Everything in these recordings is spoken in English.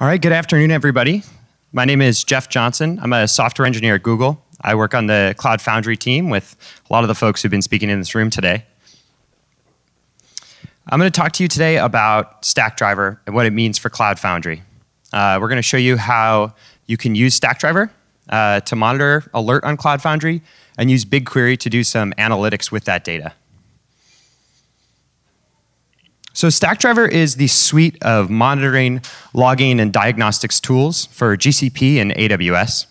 All right, good afternoon, everybody. My name is Jeff Johnson. I'm a software engineer at Google. I work on the Cloud Foundry team with a lot of the folks who've been speaking in this room today. I'm going to talk to you today about Stackdriver and what it means for Cloud Foundry. Uh, we're going to show you how you can use Stackdriver uh, to monitor alert on Cloud Foundry and use BigQuery to do some analytics with that data. So Stackdriver is the suite of monitoring, logging, and diagnostics tools for GCP and AWS.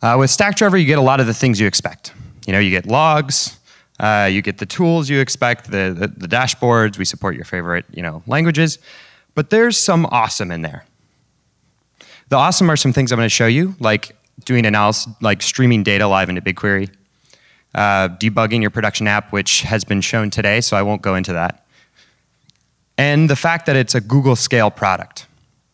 Uh, with Stackdriver, you get a lot of the things you expect. You know, you get logs, uh, you get the tools you expect, the, the, the dashboards. We support your favorite, you know, languages, but there's some awesome in there. The awesome are some things I'm going to show you, like doing analysis, like streaming data live into BigQuery, uh, debugging your production app, which has been shown today, so I won't go into that and the fact that it's a Google scale product.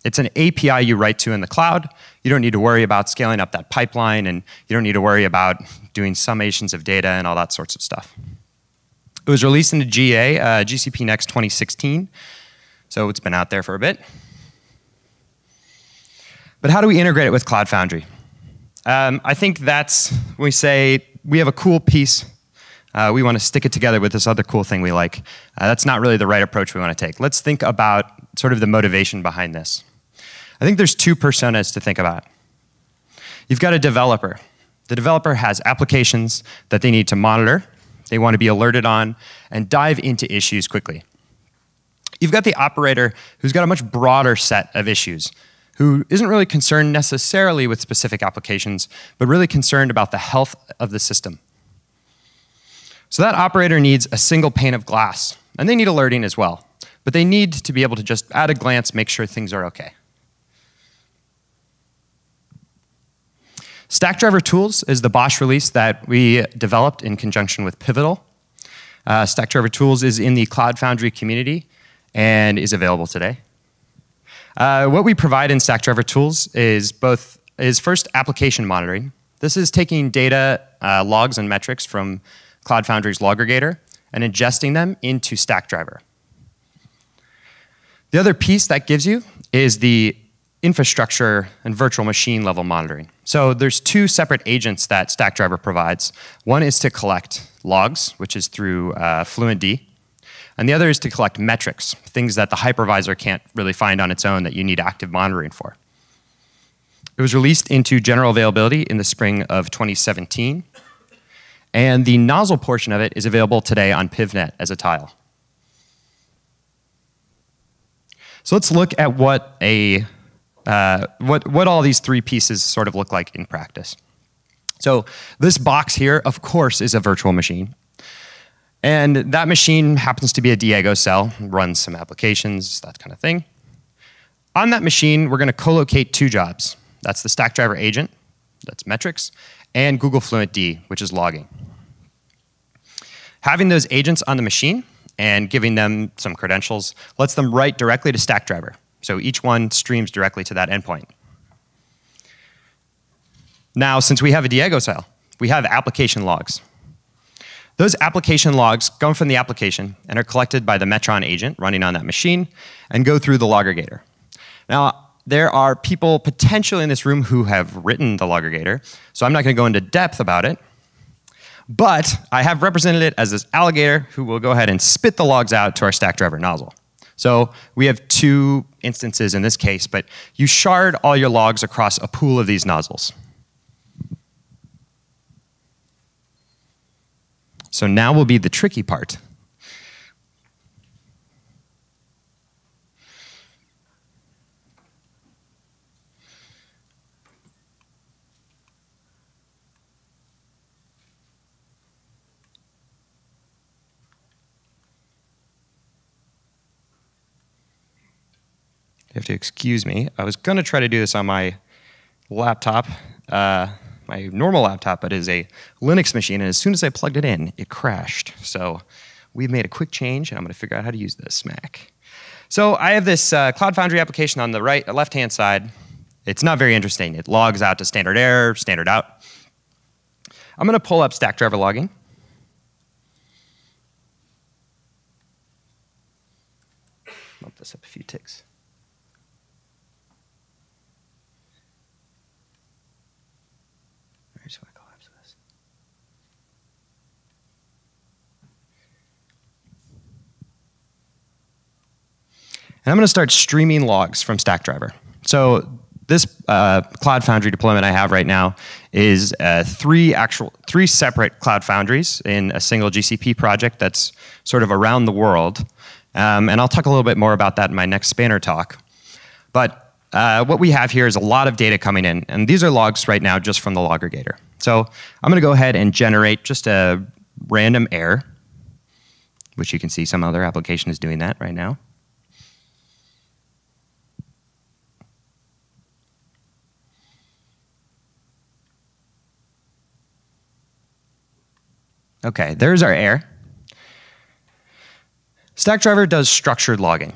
It's an API you write to in the cloud. You don't need to worry about scaling up that pipeline, and you don't need to worry about doing summations of data and all that sorts of stuff. It was released into GA, uh, GCP Next 2016, so it's been out there for a bit. But how do we integrate it with Cloud Foundry? Um, I think that's when we say we have a cool piece uh, we want to stick it together with this other cool thing we like. Uh, that's not really the right approach we want to take. Let's think about sort of the motivation behind this. I think there's two personas to think about. You've got a developer. The developer has applications that they need to monitor, they want to be alerted on, and dive into issues quickly. You've got the operator who's got a much broader set of issues, who isn't really concerned necessarily with specific applications, but really concerned about the health of the system. So that operator needs a single pane of glass, and they need alerting as well. But they need to be able to just, at a glance, make sure things are okay. Stackdriver Tools is the BOSH release that we developed in conjunction with Pivotal. Uh, Stackdriver Tools is in the Cloud Foundry community and is available today. Uh, what we provide in Stackdriver Tools is both is first application monitoring. This is taking data, uh, logs, and metrics from Cloud Foundry's Loggregator and ingesting them into Stackdriver. The other piece that gives you is the infrastructure and virtual machine level monitoring. So there's two separate agents that Stackdriver provides. One is to collect logs, which is through uh, FluentD, and the other is to collect metrics, things that the hypervisor can't really find on its own that you need active monitoring for. It was released into general availability in the spring of 2017, and the nozzle portion of it is available today on PivNet as a tile. So let's look at what, a, uh, what, what all these three pieces sort of look like in practice. So this box here, of course, is a virtual machine. And that machine happens to be a Diego cell, runs some applications, that kind of thing. On that machine, we're going to co-locate two jobs. That's the Stackdriver agent, that's metrics, and Google Fluent D, which is logging. Having those agents on the machine and giving them some credentials lets them write directly to Stackdriver. So each one streams directly to that endpoint. Now, since we have a Diego cell, we have application logs. Those application logs come from the application and are collected by the Metron agent running on that machine and go through the Loggregator. Now, there are people potentially in this room who have written the Loggregator, so I'm not going to go into depth about it, but I have represented it as this alligator who will go ahead and spit the logs out to our Stackdriver nozzle. So we have two instances in this case, but you shard all your logs across a pool of these nozzles. So now will be the tricky part. You have to excuse me. I was going to try to do this on my laptop, uh, my normal laptop, but it is a Linux machine, and as soon as I plugged it in, it crashed. So we've made a quick change, and I'm going to figure out how to use this Mac. So I have this uh, Cloud Foundry application on the right, left-hand side. It's not very interesting. It logs out to standard error, standard out. I'm going to pull up Stackdriver logging. This up a few ticks. And I'm going to start streaming logs from Stackdriver. So this uh, Cloud Foundry deployment I have right now is uh, three actual, three separate Cloud Foundries in a single GCP project that's sort of around the world. Um, and I'll talk a little bit more about that in my next Spanner talk. But uh, what we have here is a lot of data coming in, and these are logs right now just from the log aggregator. So I'm going to go ahead and generate just a random error, which you can see some other application is doing that right now. Okay, there's our error. Stackdriver does structured logging.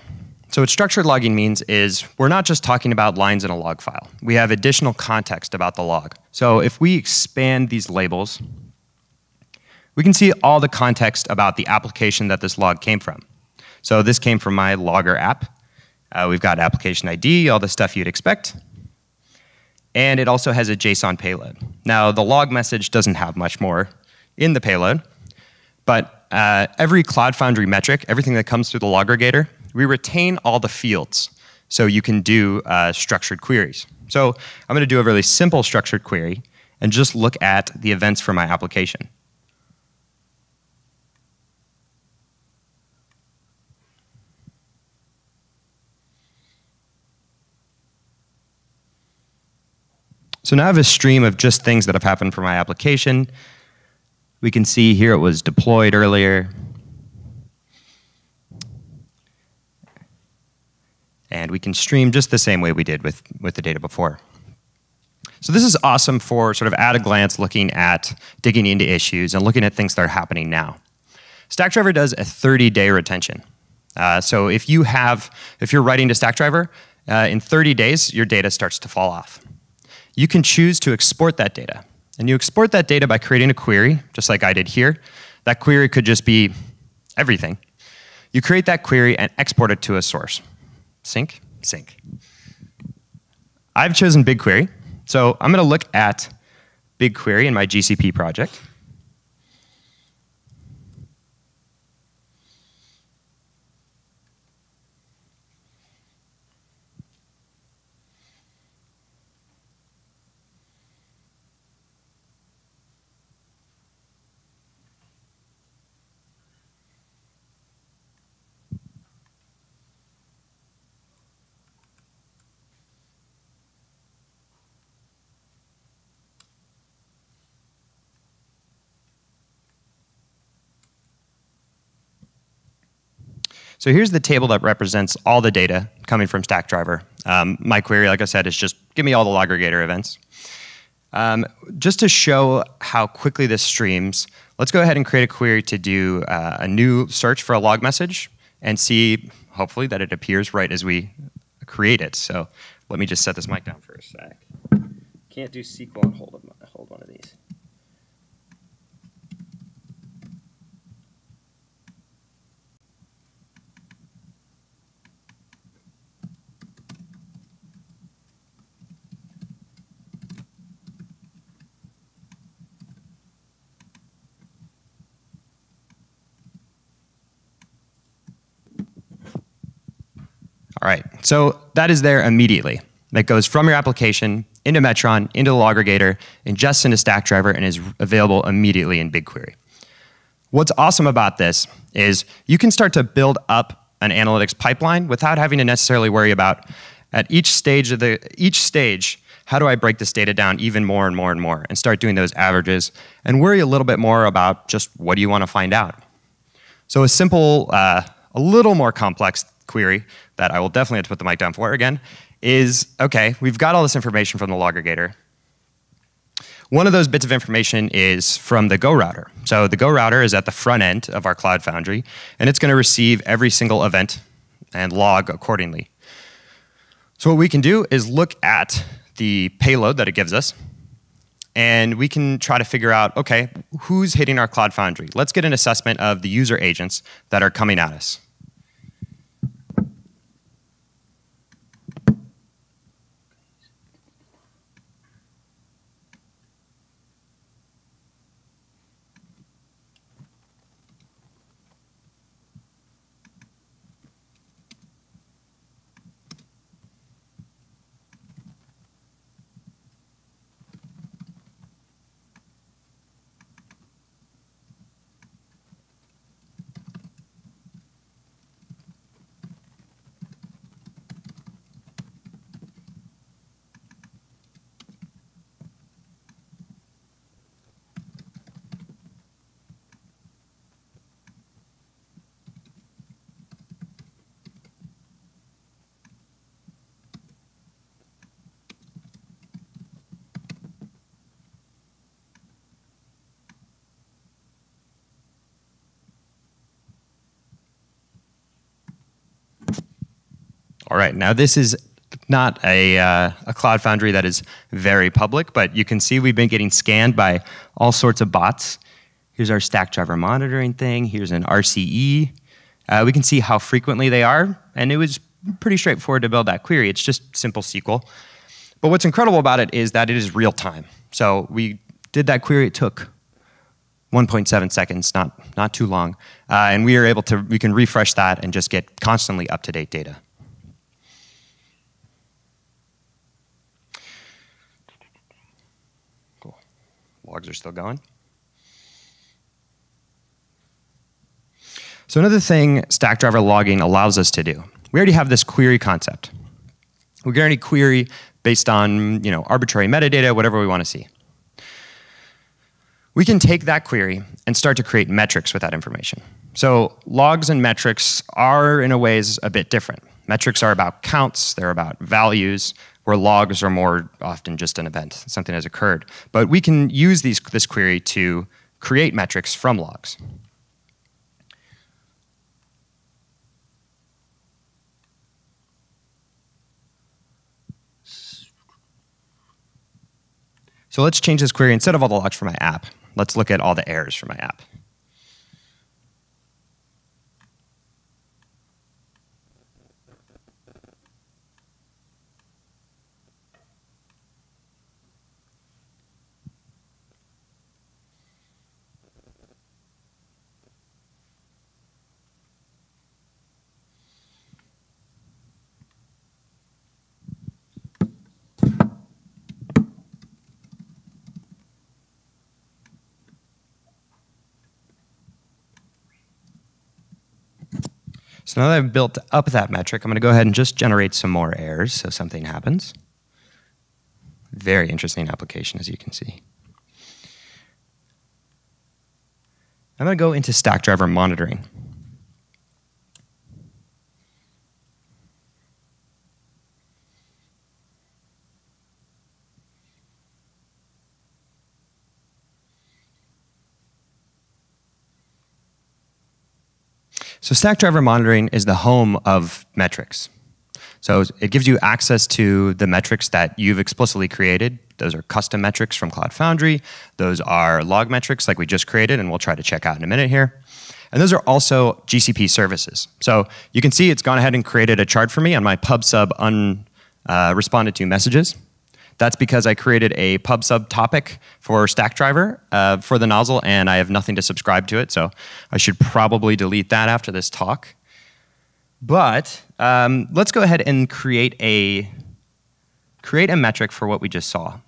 So what structured logging means is we're not just talking about lines in a log file. We have additional context about the log. So if we expand these labels, we can see all the context about the application that this log came from. So this came from my logger app. Uh, we've got application ID, all the stuff you'd expect. And it also has a JSON payload. Now, the log message doesn't have much more in the payload. But uh, every Cloud Foundry metric, everything that comes through the log aggregator, we retain all the fields so you can do uh, structured queries. So I'm going to do a really simple structured query and just look at the events for my application. So now I have a stream of just things that have happened for my application. We can see here it was deployed earlier. And we can stream just the same way we did with, with the data before. So this is awesome for sort of at a glance looking at digging into issues and looking at things that are happening now. Stackdriver does a 30-day retention. Uh, so if you have, if you're writing to Stackdriver, uh, in 30 days, your data starts to fall off. You can choose to export that data. And you export that data by creating a query, just like I did here. That query could just be everything. You create that query and export it to a source. Sink, sink. I've chosen BigQuery, so I'm going to look at BigQuery in my GCP project. So here's the table that represents all the data coming from Stackdriver. Um, my query, like I said, is just give me all the log aggregator events. Um, just to show how quickly this streams, let's go ahead and create a query to do uh, a new search for a log message and see, hopefully, that it appears right as we create it. So let me just set this mic down for a sec. Can't do SQL and hold, hold one of these. All right, so that is there immediately. That goes from your application into Metron, into the log aggregator, ingests into Stackdriver, and is available immediately in BigQuery. What's awesome about this is you can start to build up an analytics pipeline without having to necessarily worry about at each stage of the each stage how do I break this data down even more and more and more and start doing those averages and worry a little bit more about just what do you want to find out. So a simple, uh, a little more complex query that I will definitely have to put the mic down for again is, okay, we've got all this information from the log aggregator. One of those bits of information is from the Go router. So the Go router is at the front end of our Cloud Foundry, and it's going to receive every single event and log accordingly. So what we can do is look at the payload that it gives us, and we can try to figure out, okay, who's hitting our Cloud Foundry? Let's get an assessment of the user agents that are coming at us. All right, now this is not a, uh, a Cloud Foundry that is very public, but you can see we've been getting scanned by all sorts of bots. Here's our Stackdriver monitoring thing. Here's an RCE. Uh, we can see how frequently they are, and it was pretty straightforward to build that query. It's just simple SQL. But what's incredible about it is that it is real time. So we did that query, it took 1.7 seconds, not, not too long. Uh, and we are able to, we can refresh that and just get constantly up-to-date data. Are still going. So another thing Stackdriver logging allows us to do, we already have this query concept. We already query based on you know, arbitrary metadata, whatever we want to see. We can take that query and start to create metrics with that information. So logs and metrics are, in a ways, a bit different. Metrics are about counts, they're about values, where logs are more often just an event, something has occurred. But we can use these, this query to create metrics from logs. So let's change this query. Instead of all the logs for my app, let's look at all the errors for my app. So now that I've built up that metric, I'm going to go ahead and just generate some more errors so something happens. Very interesting application, as you can see. I'm going to go into Stackdriver monitoring. So Stackdriver monitoring is the home of metrics. So it gives you access to the metrics that you've explicitly created. Those are custom metrics from Cloud Foundry. Those are log metrics like we just created and we'll try to check out in a minute here. And those are also GCP services. So you can see it's gone ahead and created a chart for me on my pub sub unresponded uh, to messages. That's because I created a pub sub topic for Stackdriver uh, for the nozzle, and I have nothing to subscribe to it, so I should probably delete that after this talk. But um, let's go ahead and create a create a metric for what we just saw.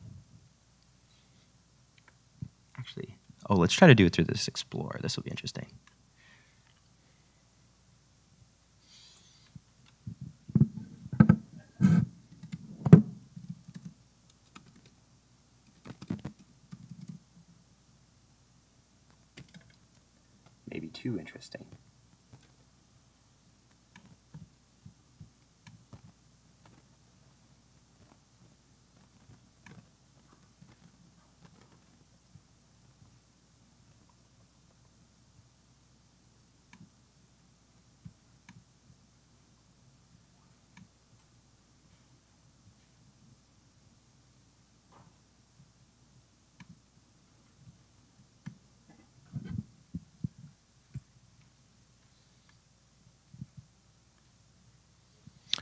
Actually, oh, let's try to do it through this Explorer. This will be interesting. maybe too interesting.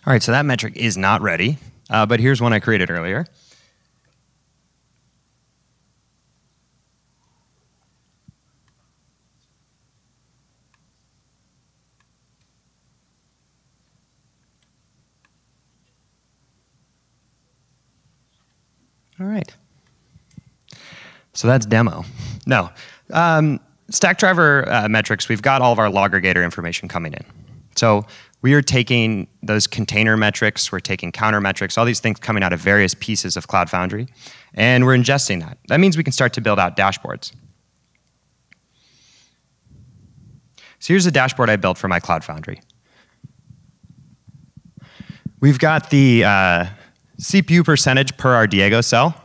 All right, so that metric is not ready, uh, but here's one I created earlier. All right. So that's demo. No. Um, Stackdriver uh, metrics, we've got all of our loggregator information coming in. So we are taking those container metrics, we're taking counter metrics, all these things coming out of various pieces of Cloud Foundry, and we're ingesting that. That means we can start to build out dashboards. So here's a dashboard I built for my Cloud Foundry. We've got the uh, CPU percentage per our Diego cell.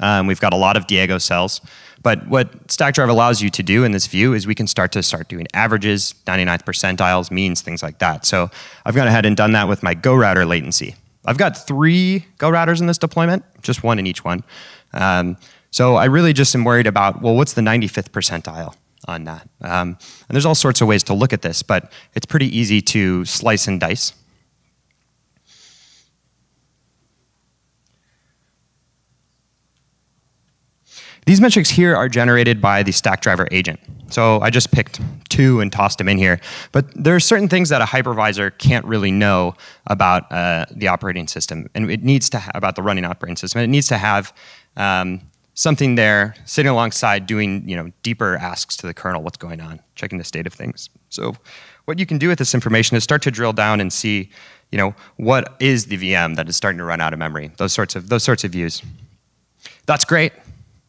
Um, we've got a lot of Diego cells. But what Stackdriver allows you to do in this view is we can start to start doing averages, 99th percentiles, means, things like that. So I've gone ahead and done that with my Go router latency. I've got three Go routers in this deployment, just one in each one. Um, so I really just am worried about, well, what's the 95th percentile on that? Um, and there's all sorts of ways to look at this, but it's pretty easy to slice and dice. These metrics here are generated by the Stackdriver agent. So I just picked two and tossed them in here. But there are certain things that a hypervisor can't really know about uh, the operating system, and it needs to about the running operating system. it needs to have um, something there sitting alongside doing you know deeper asks to the kernel, what's going on, checking the state of things. So what you can do with this information is start to drill down and see you know what is the VM that is starting to run out of memory. Those sorts of those sorts of views. That's great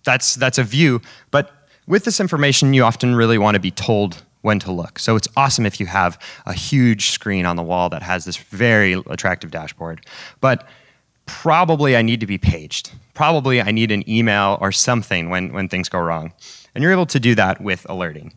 that's, that's a view. But with this information, you often really want to be told when to look. So it's awesome if you have a huge screen on the wall that has this very attractive dashboard. But probably I need to be paged. Probably I need an email or something when, when things go wrong. And you're able to do that with alerting.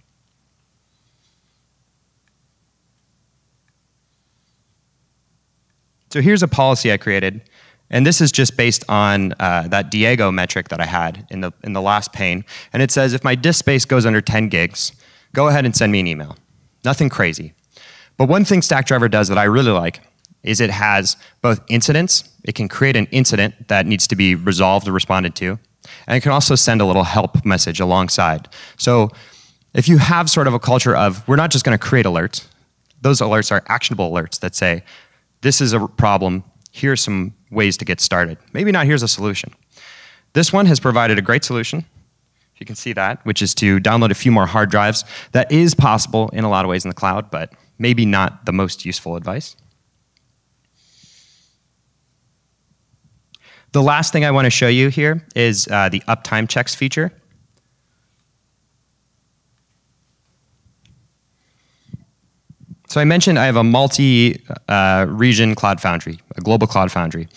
So here's a policy I created. And this is just based on uh, that Diego metric that I had in the, in the last pane. And it says if my disk space goes under 10 gigs, go ahead and send me an email. Nothing crazy. But one thing Stackdriver does that I really like is it has both incidents. It can create an incident that needs to be resolved or responded to. And it can also send a little help message alongside. So if you have sort of a culture of, we're not just going to create alerts, those alerts are actionable alerts that say, this is a problem, here's some ways to get started. Maybe not here's a solution. This one has provided a great solution, if you can see that, which is to download a few more hard drives. That is possible in a lot of ways in the cloud, but maybe not the most useful advice. The last thing I want to show you here is uh, the uptime checks feature. So I mentioned I have a multi-region uh, Cloud Foundry, a global Cloud Foundry.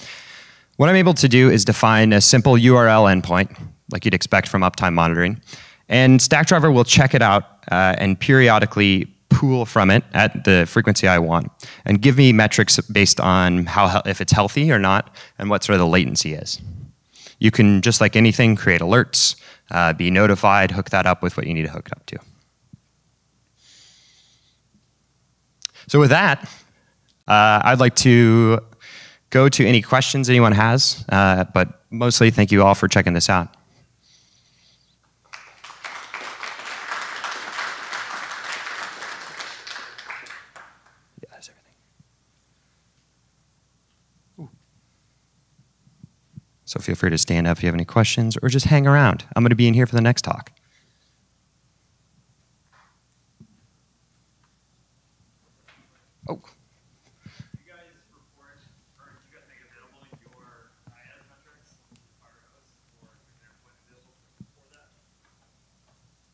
What I'm able to do is define a simple URL endpoint, like you'd expect from uptime monitoring, and Stackdriver will check it out uh, and periodically pool from it at the frequency I want, and give me metrics based on how if it's healthy or not, and what sort of the latency is. You can, just like anything, create alerts, uh, be notified, hook that up with what you need to hook it up to. So with that, uh, I'd like to go to any questions anyone has, uh, but mostly thank you all for checking this out. So feel free to stand up if you have any questions or just hang around. I'm going to be in here for the next talk. Oh.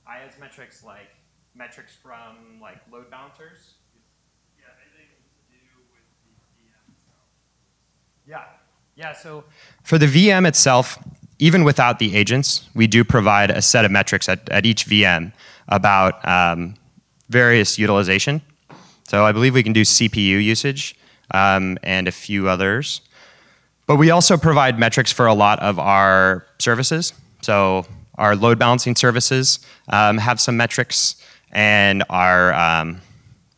IaaS metrics like metrics from like load balancers? Yeah, anything to do with the VM itself. Yeah. Yeah, so for the VM itself, even without the agents, we do provide a set of metrics at, at each VM about um, various utilization. So I believe we can do CPU usage um, and a few others. But we also provide metrics for a lot of our services. So our load balancing services um, have some metrics, and our um,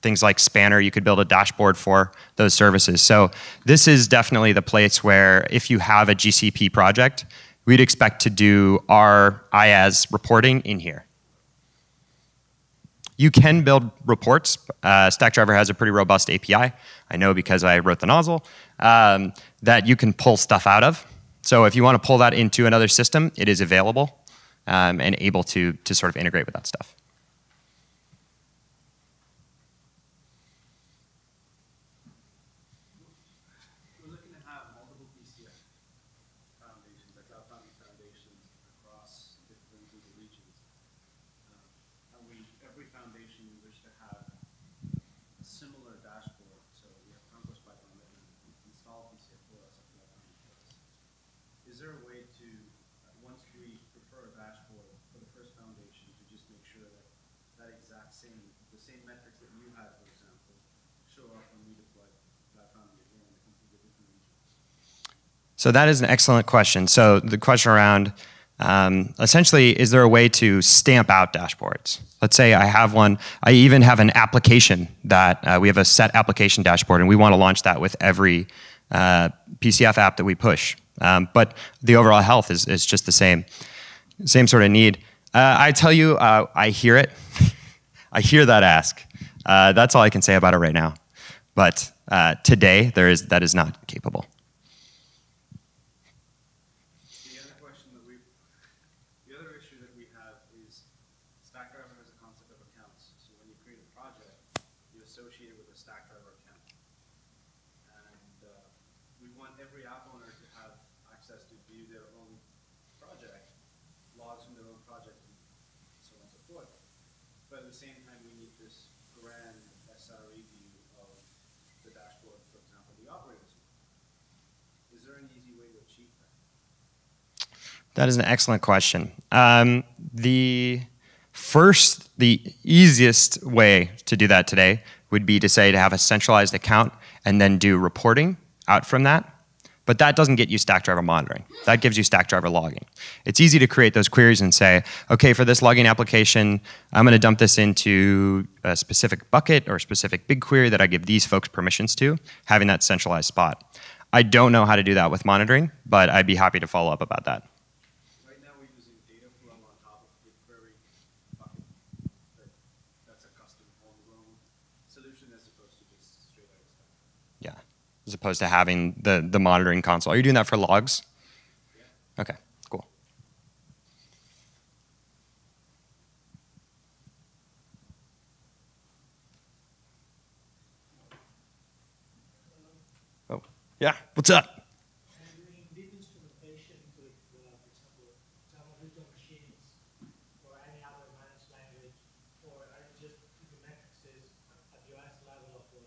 things like Spanner, you could build a dashboard for those services. So this is definitely the place where if you have a GCP project, we'd expect to do our IaaS reporting in here. You can build reports. Uh, Stackdriver has a pretty robust API. I know because I wrote the nozzle um, that you can pull stuff out of. So if you want to pull that into another system, it is available um, and able to, to sort of integrate with that stuff. there a way to, once we prefer a dashboard for the first sure that that exact same, the same metrics that you had, for example, show up when we deploy that family again in the different regions? So that is an excellent question. So the question around um, essentially, is there a way to stamp out dashboards? Let's say I have one. I even have an application that uh, we have a set application dashboard, and we want to launch that with every uh, PCF app that we push. Um, but the overall health is, is just the same, same sort of need. Uh, I tell you, uh, I hear it. I hear that ask. Uh, that's all I can say about it right now. But uh, today, there is that is not capable. The other question that we, the other issue that we have is Stackdriver has a concept of accounts. So when you create a project, you associate it with a Stackdriver account. And uh, we want every app owner to have access to view their own project, logs from their own project, and so on and so forth. But at the same time, we need this grand SRE view of dashboard, for example, the operators. Is there an easy way to achieve that? That is an excellent question. Um, the first, the easiest way to do that today would be to say to have a centralized account and then do reporting out from that. But that doesn't get you Stackdriver monitoring. That gives you Stackdriver logging. It's easy to create those queries and say, okay, for this logging application, I'm going to dump this into a specific bucket or a specific BigQuery that I give these folks permissions to, having that centralized spot. I don't know how to do that with monitoring, but I'd be happy to follow up about that. Right now, we're using Dataflow on top of BigQuery bucket. That- That's a custom homegrown solution as opposed to just straight out of stack. Yeah, as opposed to having the, the monitoring console. Are you doing that for logs? Okay, cool. Oh, yeah, what's up? Are you doing deep instrumentation with, uh, for example, Java virtual machines or any other managed language, or are you just keeping metrics at the OS level of the,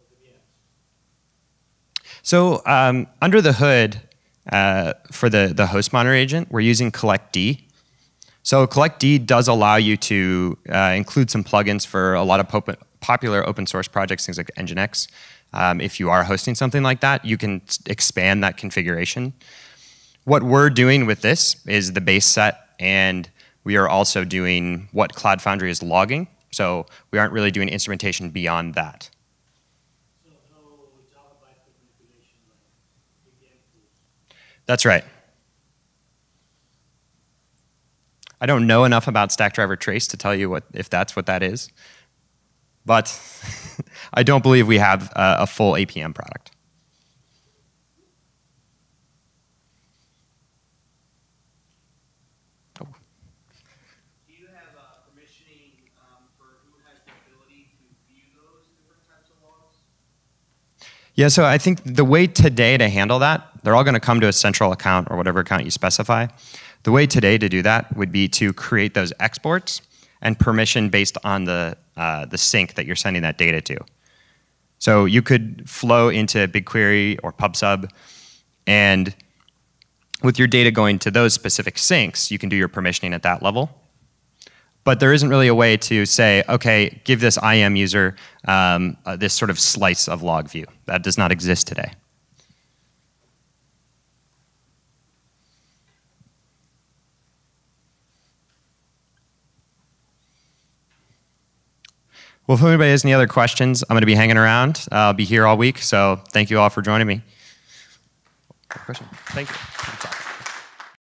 of the VMs? So um, under the hood uh, for the, the host monitor agent, we're using collectd. So collectd does allow you to uh, include some plugins for a lot of pop- popular open source projects, things like Nginx. Um, if you are hosting something like that, you can expand that configuration. What we're doing with this is the base set, and we are also doing what Cloud Foundry is logging. So we aren't really doing instrumentation beyond that. So no Java bytecode manipulation like APM tools. That's right. I don't know enough about Stackdriver Trace to tell you what if that's what that is, but I don't believe we have a, a full APM product. Do you have uh, permissioning um, for who has the ability to view those different types of logs? Yeah, so I think the way today to handle that, they're all going to come to a central account or whatever account you specify. The way today to do that would be to create those exports and permission based on the, uh, the sink that you're sending that data to. So you could flow into BigQuery or PubSub, and with your data going to those specific sinks, you can do your permissioning at that level. But there isn't really a way to say, okay, give this IAM user um, uh, this sort of slice of log view. That does not exist today. Well, if anybody has any other questions, I'm going to be hanging around. I'll be here all week, so thank you all for joining me. Question? Thank you.